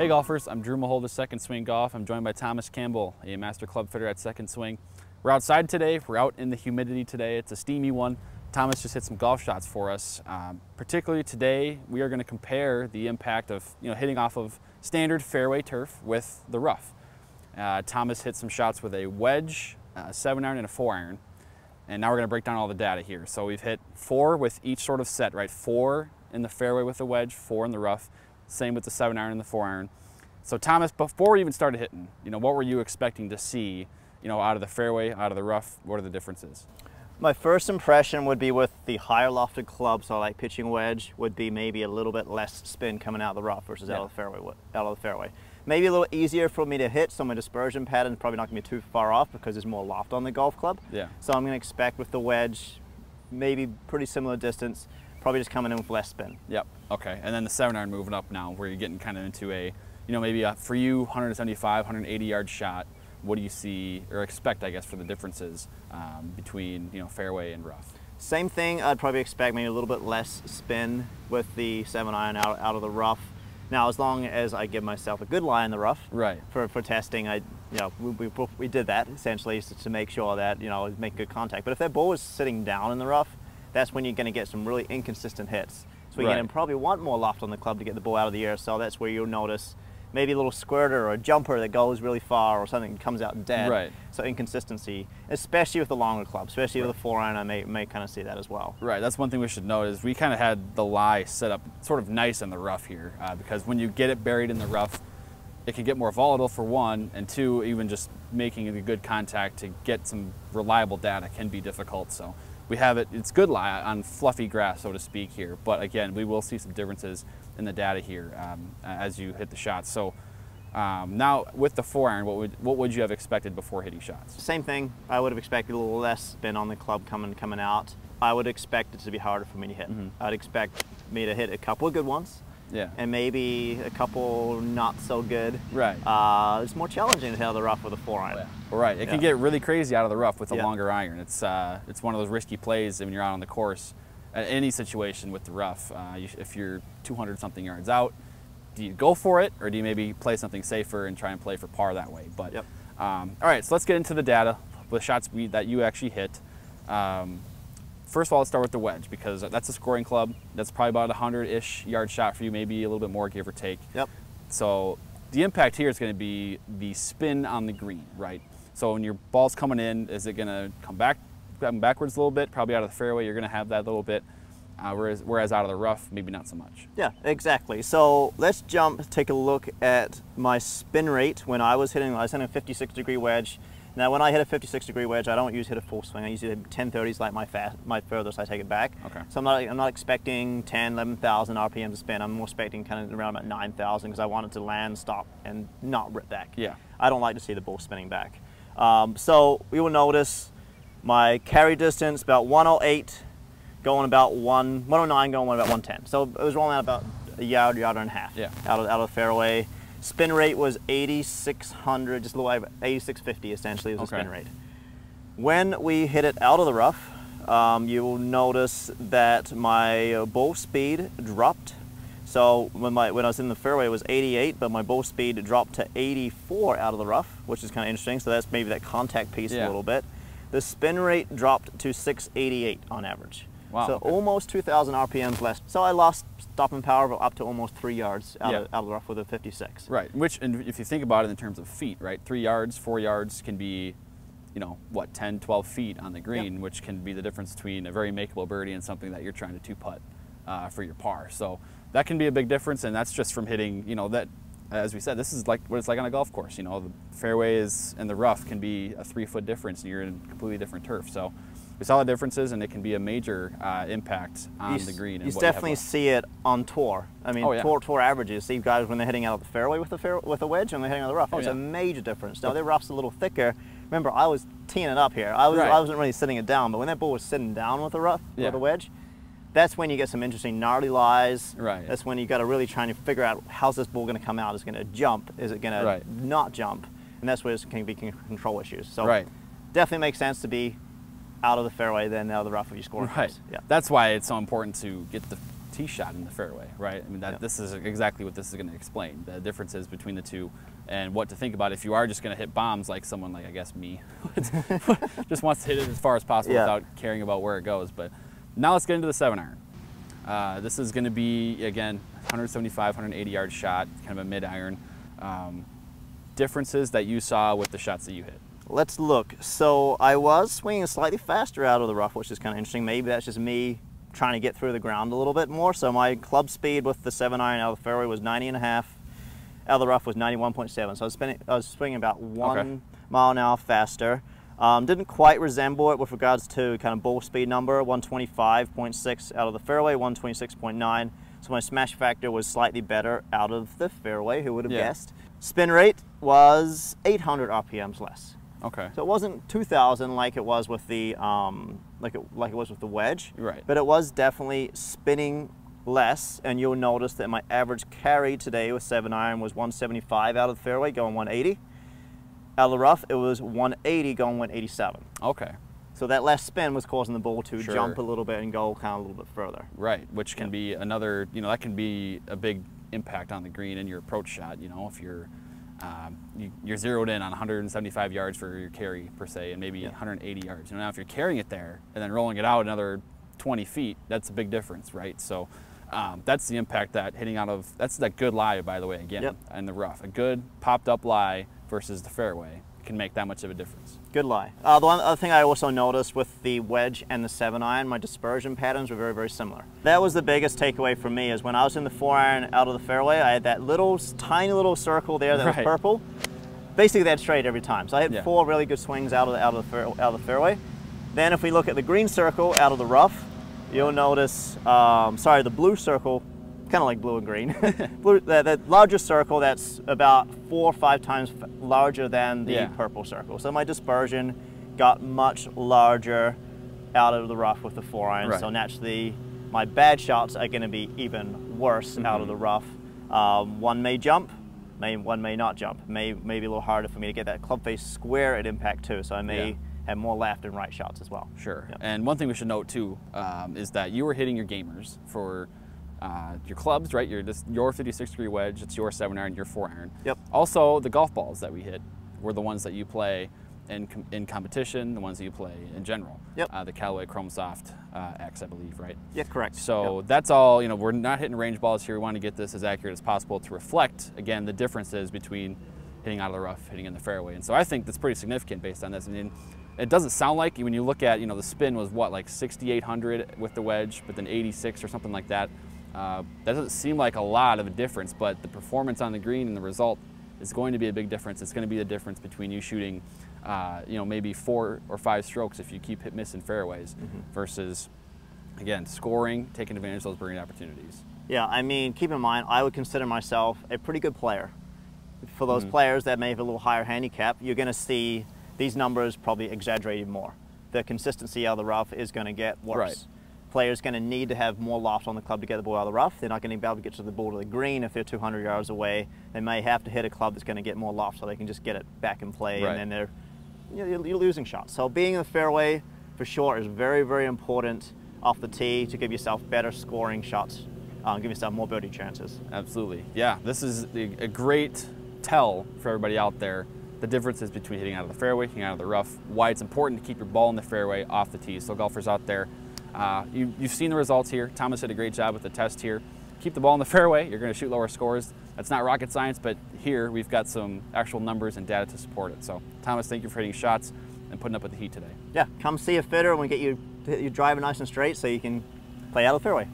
Hey golfers, I'm Drew Mahowald of Second Swing Golf. I'm joined by Thomas Campbell, a master club fitter at Second Swing. We're outside today. We're out in the humidity today. It's a steamy one. Thomas just hit some golf shots for us. Um, particularly today, we are going to compare the impact of you know hitting off of standard fairway turf with the rough. Uh, Thomas hit some shots with a wedge, a seven iron, and a four iron. And now we're going to break down all the data here. So we've hit four with each sort of set, right? Four in the fairway with the wedge, four in the rough. Same with the seven iron and the four iron. So Thomas, before we even started hitting, you know, what were you expecting to see, you know, out of the fairway, out of the rough? What are the differences? My first impression would be with the higher lofted clubs, so like pitching wedge, would be maybe a little bit less spin coming out of the rough versus yeah. out of the fairway. Out of the fairway, maybe a little easier for me to hit, so my dispersion pattern is probably not going to be too far off because there's more loft on the golf club. Yeah. So I'm going to expect with the wedge, maybe pretty similar distance, probably just coming in with less spin. Yep. Okay. And then the seven iron moving up now, where you're getting kind of into a, you know, maybe a, for you 175, 180 yard shot what do you see or expect, I guess, for the differences um, between you know fairway and rough? Same thing. I'd probably expect maybe a little bit less spin with the seven iron out, out of the rough. Now, as long as I give myself a good lie in the rough, right? For, for testing, I you know we, we, we did that essentially to make sure that you know make good contact. But if that ball was sitting down in the rough, that's when you're going to get some really inconsistent hits. So you're right. going to probably want more loft on the club to get the ball out of the air. So that's where you'll notice maybe a little squirter or a jumper that goes really far or something that comes out dead. Right. So inconsistency, especially with the longer club, especially right. with the four iron, I may, may kind of see that as well. Right, that's one thing we should note is we kind of had the lie set up sort of nice in the rough here uh, because when you get it buried in the rough, it can get more volatile for one, and two, even just making a good contact to get some reliable data can be difficult. So we have it, it's good lie on fluffy grass, so to speak here. But again, we will see some differences in the data here um, as you hit the shots. So um, now with the four iron, what would what would you have expected before hitting shots? Same thing. I would have expected a little less spin on the club coming coming out. I would expect it to be harder for me to hit. Mm -hmm. I'd expect me to hit a couple of good ones. Yeah. And maybe a couple not so good. Right. Uh, it's more challenging to hit out of the rough with a four iron. Yeah. Right. It yeah. can get really crazy out of the rough with a yeah. longer iron. It's uh, it's one of those risky plays when you're out on the course at any situation with the rough. Uh, you, if you're 200 something yards out, do you go for it or do you maybe play something safer and try and play for par that way? But yep. um, all right, so let's get into the data with shots we, that you actually hit. Um, first of all, let's start with the wedge because that's a scoring club. That's probably about a 100-ish yard shot for you, maybe a little bit more, give or take. Yep. So the impact here is going to be the spin on the green, right? So when your ball's coming in, is it going to come back grabbing backwards a little bit, probably out of the fairway, you're going to have that little bit. Uh, whereas, whereas out of the rough, maybe not so much. Yeah, exactly. So let's jump, take a look at my spin rate when I was hitting, I was hitting a 56 degree wedge. Now when I hit a 56 degree wedge, I don't usually hit a full swing. I usually hit 1030s like my fast, my furthest I take it back. Okay. So I'm not, I'm not expecting 10, 11,000 RPM to spin. I'm more expecting kind of around about 9,000 because I want it to land, stop, and not rip back. Yeah. I don't like to see the ball spinning back. Um, so we will notice my carry distance about 108, going about one, 109, going about 110. So it was rolling out about a yard, yard and a half yeah. out, of, out of the fairway. Spin rate was 8,600, just a little over 8,650 essentially was the spin rate. When we hit it out of the rough, um, you will notice that my ball speed dropped. So when, my, when I was in the fairway, it was 88, but my ball speed dropped to 84 out of the rough, which is kind of interesting. So that's maybe that contact piece yeah. a little bit the spin rate dropped to 688 on average. Wow, so okay. almost 2,000 RPMs less. So I lost stopping power up to almost three yards out, yeah. of, out of the rough with a 56. Right, which, and if you think about it in terms of feet, right, three yards, four yards can be, you know, what, 10, 12 feet on the green, yep. which can be the difference between a very makeable birdie and something that you're trying to two putt uh, for your par. So that can be a big difference, and that's just from hitting, you know, that as we said, this is like what it's like on a golf course. You know, the fairways and the rough can be a three foot difference, and you're in a completely different turf. So we saw the differences, and it can be a major uh, impact on you the green. You definitely see it on tour. I mean, oh, yeah. tour tour averages. See guys when they're hitting out of the fairway with the fair, with a wedge, and they're hitting on the rough. Oh, There's yeah. a major difference. Now their rough's a little thicker. Remember, I was teeing it up here. I was right. I wasn't really sitting it down, but when that ball was sitting down with the rough yeah. with a wedge, that's when you get some interesting gnarly lies. Right. That's when you got to really try to figure out how's this ball going to come out. Is it going to jump? Is it going right. to not jump? And that's where it can be control issues. So right. definitely makes sense to be out of the fairway than out of the rough you score. Right. Yeah. That's why it's so important to get the tee shot in the fairway, right? I mean, that, this is exactly what this is going to explain the differences between the two and what to think about if you are just going to hit bombs like someone like I guess me just wants to hit it as far as possible yeah. without caring about where it goes. But now let's get into the seven iron. Uh, this is going to be again 175, 180 yard shot, kind of a mid iron. Um, differences that you saw with the shots that you hit. Let's look. So I was swinging slightly faster out of the rough, which is kind of interesting. Maybe that's just me trying to get through the ground a little bit more. So my club speed with the seven iron out of the fairway was 90 and a half out of the rough was 91.7. So I was, spinning, I was swinging about one okay. mile an hour faster. Um, didn't quite resemble it with regards to kind of ball speed number, 125.6 out of the fairway, 126.9. So my smash factor was slightly better out of the fairway, who would have yeah. guessed. Spin rate was 800 RPMs less. Okay. So it wasn't 2,000 like it was with the um, like it like it was with the wedge. Right. But it was definitely spinning less, and you'll notice that my average carry today with seven iron was 175 out of the fairway, going 180. Out of the rough, it was 180 going 187. Okay. So that less spin was causing the ball to sure. jump a little bit and go kind of a little bit further. Right, which can be another, you know, that can be a big impact on the green and your approach shot. You know, if you're um, you, are zeroed in on 175 yards for your carry per se, and maybe yeah. 180 yards. You know, now if you're carrying it there and then rolling it out another 20 feet, that's a big difference, right? So um, that's the impact that hitting out of, that's that good lie, by the way, again, yep. in the rough. A good popped up lie versus the fairway can make that much of a difference. Good lie. Uh, the one other thing I also noticed with the wedge and the seven iron, my dispersion patterns were very, very similar. That was the biggest takeaway for me is when I was in the four iron out of the fairway, I had that little, tiny little circle there that right. was purple. Basically that straight every time. So I had yeah. four really good swings out of, the, out, of the fair, out of the fairway. Then if we look at the green circle out of the rough, you'll notice, um, sorry, the blue circle, kind of like blue and green. blue, the, the, larger circle that's about four or five times larger than the yeah. purple circle. So my dispersion got much larger out of the rough with the four iron. Right. So naturally, my bad shots are going to be even worse mm -hmm. out of the mm-hmm. rough. Um, one may jump, may, one may not jump. May, may be a little harder for me to get that club face square at impact too. So I may. Yeah have more left and right shots as well. Sure. Yep. And one thing we should note too um, is that you were hitting your gamers for uh, your clubs, right? Your this, your 56 degree wedge, it's your seven iron, your four iron. Yep. Also, the golf balls that we hit were the ones that you play in in competition, the ones that you play in general. Yep. Uh, the Callaway Chrome Soft uh, X, I believe, right? Yeah, correct. So yep. that's all. You know, we're not hitting range balls here. We want to get this as accurate as possible to reflect again the differences between hitting out of the rough, hitting in the fairway. And so I think that's pretty significant based on this. I mean, it doesn't sound like when you look at, you know, the spin was what, like 6,800 with the wedge, but then 86 or something like that. Uh, that doesn't seem like a lot of a difference, but the performance on the green and the result is going to be a big difference. It's going to be the difference between you shooting, uh, you know, maybe four or five strokes if you keep hit missing fairways mm -hmm. versus, again, scoring, taking advantage of those birdie opportunities. Yeah, I mean, keep in mind, I would consider myself a pretty good player. For those mm -hmm. players that may have a little higher handicap, you're going to see these numbers probably exaggerated more. The consistency out of the rough is going to get worse. Right. Players going to need to have more loft on the club to get the ball out of the rough. They're not going to be able to get to the ball to the green if they're 200 yards away. They may have to hit a club that's going to get more loft so they can just get it back in play, right. and then they're you know, you're losing shots. So being in the fairway for sure is very, very important off the tee to give yourself better scoring shots, uh, give yourself more birdie chances. Absolutely. Yeah, this is a great tell for everybody out there the differences between hitting out of the fairway, hitting out of the rough, why it's important to keep your ball in the fairway off the tee. So golfers out there, uh, you, have seen the results here. Thomas did a great job with the test here. Keep the ball in the fairway, you're going to shoot lower scores. That's not rocket science, but here we've got some actual numbers and data to support it. So Thomas, thank you for hitting shots and putting up with the heat today. Yeah, come see a fitter and we get you, you driving nice and straight so you can play out of the fairway.